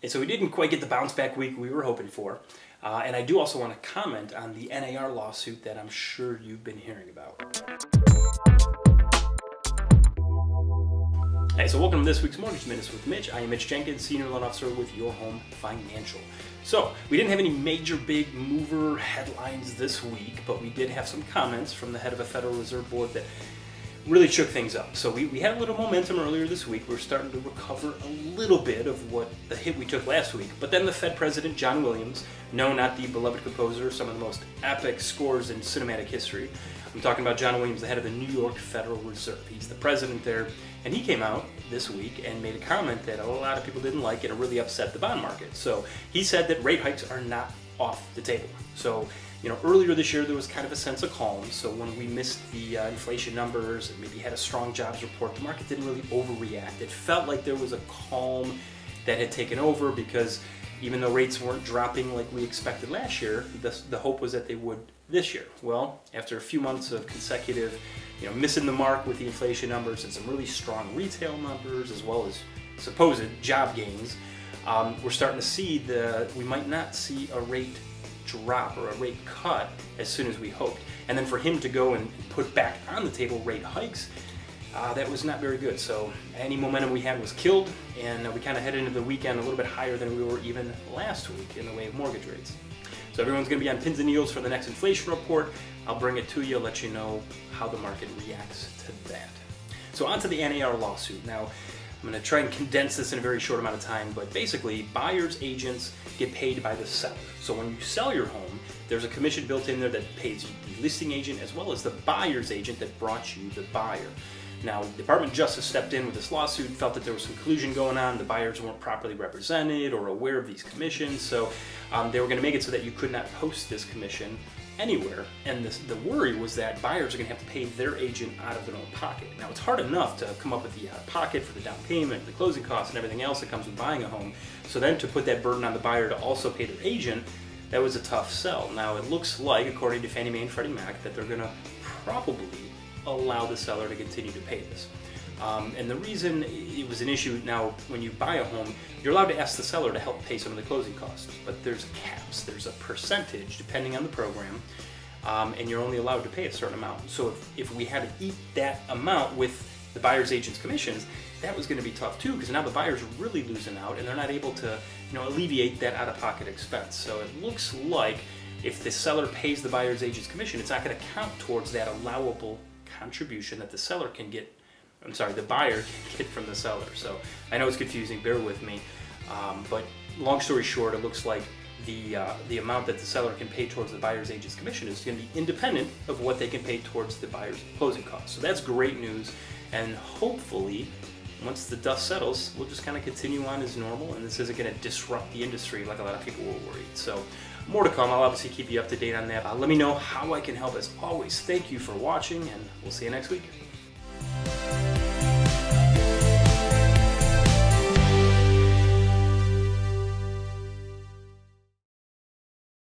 And so we didn't quite get the bounce back week we were hoping for. Uh, and I do also want to comment on the NAR lawsuit that I'm sure you've been hearing about. Hey, so welcome to this week's Mortgage Minutes with Mitch. I am Mitch Jenkins, Senior Loan Officer with Your Home Financial. So, we didn't have any major big mover headlines this week, but we did have some comments from the head of a Federal Reserve Board that really shook things up. So we, we had a little momentum earlier this week. We are starting to recover a little bit of what the hit we took last week. But then the Fed President John Williams, no, not the beloved composer, some of the most epic scores in cinematic history. I'm talking about John Williams, the head of the New York Federal Reserve. He's the president there, and he came out this week and made a comment that a lot of people didn't like and it really upset the bond market. So he said that rate hikes are not off the table. So you know, earlier this year there was kind of a sense of calm. So when we missed the uh, inflation numbers and maybe had a strong jobs report, the market didn't really overreact. It felt like there was a calm that had taken over because even though rates weren't dropping like we expected last year, the, the hope was that they would this year. Well, after a few months of consecutive, you know, missing the mark with the inflation numbers and some really strong retail numbers as well as supposed job gains, um, we're starting to see the we might not see a rate drop or a rate cut as soon as we hoped. And then for him to go and put back on the table rate hikes, uh, that was not very good. So any momentum we had was killed, and uh, we kind of headed into the weekend a little bit higher than we were even last week in the way of mortgage rates. So everyone's going to be on pins and needles for the next inflation report. I'll bring it to you, let you know how the market reacts to that. So on to the NAR lawsuit. Now, I'm going to try and condense this in a very short amount of time, but basically, buyer's agents get paid by the seller. So when you sell your home, there's a commission built in there that pays the listing agent as well as the buyer's agent that brought you the buyer. Now, Department of Justice stepped in with this lawsuit, felt that there was some collusion going on, the buyers weren't properly represented or aware of these commissions, so um, they were going to make it so that you could not post this commission anywhere. And this, the worry was that buyers are going to have to pay their agent out of their own pocket. Now, it's hard enough to come up with the out of pocket for the down payment, the closing costs, and everything else that comes with buying a home. So then to put that burden on the buyer to also pay their agent, that was a tough sell. Now, it looks like, according to Fannie Mae and Freddie Mac, that they're going to probably allow the seller to continue to pay this. Um, and the reason it was an issue now, when you buy a home, you're allowed to ask the seller to help pay some of the closing costs, but there's caps, there's a percentage depending on the program, um, and you're only allowed to pay a certain amount. So if, if we had to eat that amount with the buyer's agent's commissions, that was going to be tough too, because now the buyer's really losing out, and they're not able to, you know, alleviate that out-of-pocket expense. So it looks like if the seller pays the buyer's agent's commission, it's not going to count towards that allowable contribution that the seller can get I'm sorry, the buyer can get from the seller. So I know it's confusing, bear with me. Um, but long story short, it looks like the, uh, the amount that the seller can pay towards the buyer's agent's commission is going to be independent of what they can pay towards the buyer's closing costs. So that's great news. And hopefully, once the dust settles, we'll just kind of continue on as normal and this isn't going to disrupt the industry like a lot of people were worried. So more to come. I'll obviously keep you up to date on that. Uh, let me know how I can help as always. Thank you for watching and we'll see you next week.